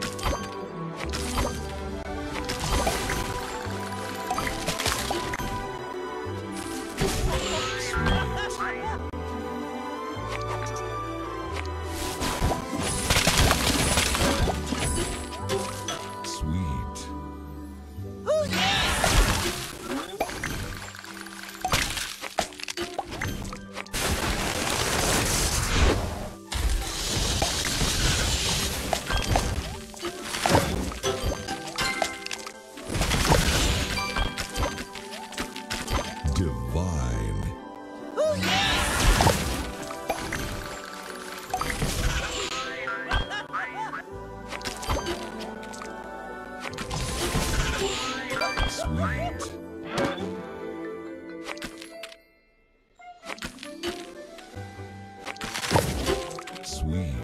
Tasty. Sweet. Divine. Sweet. Sweet.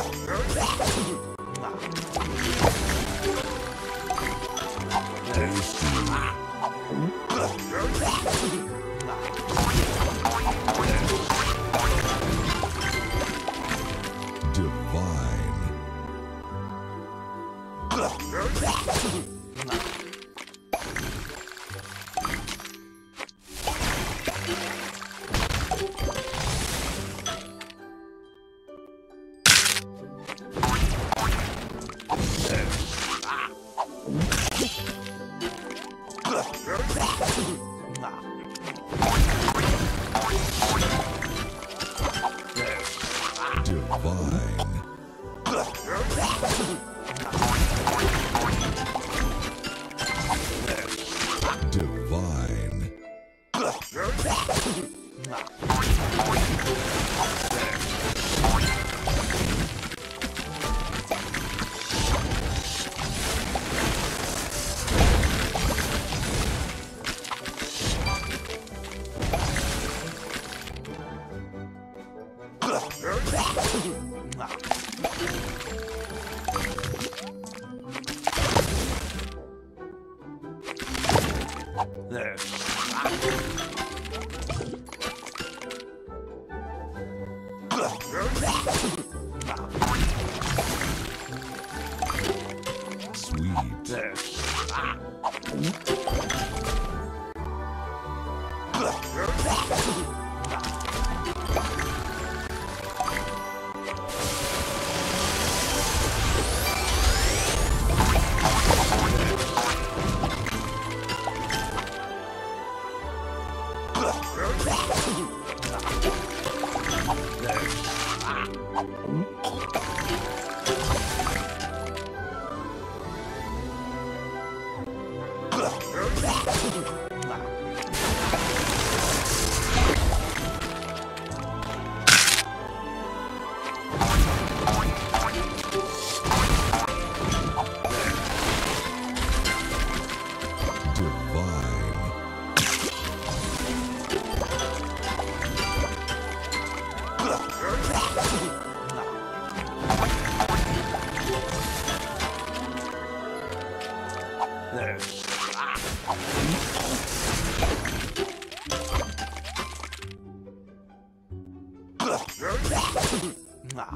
Divine. Divine. Divine. Sweet. フフフ。Ah.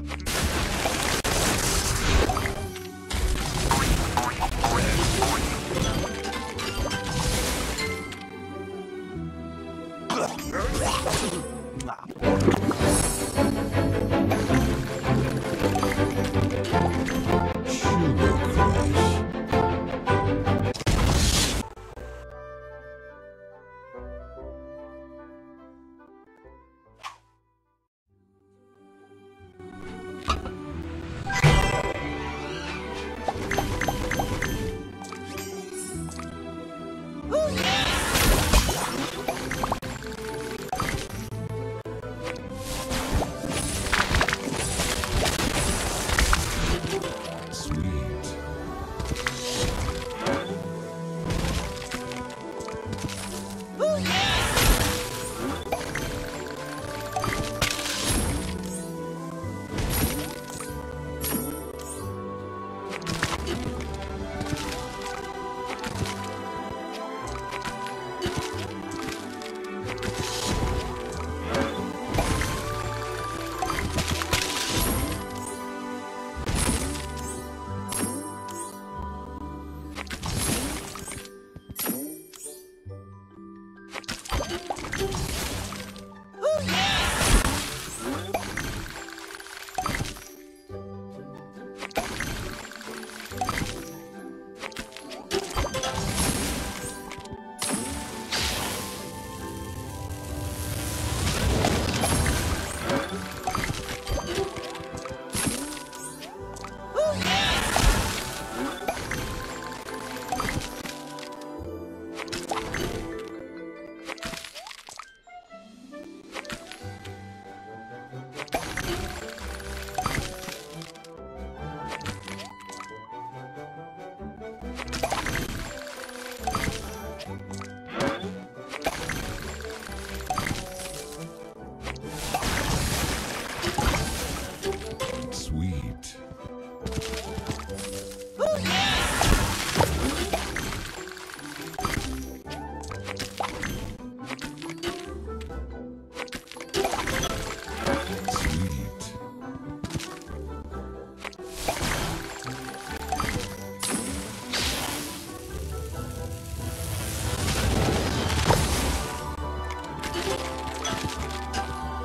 う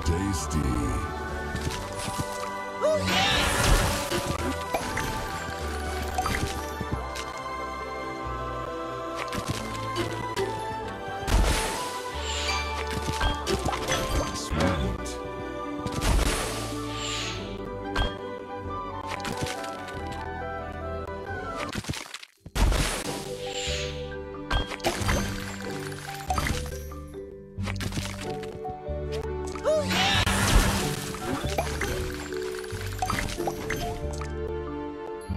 Tasty.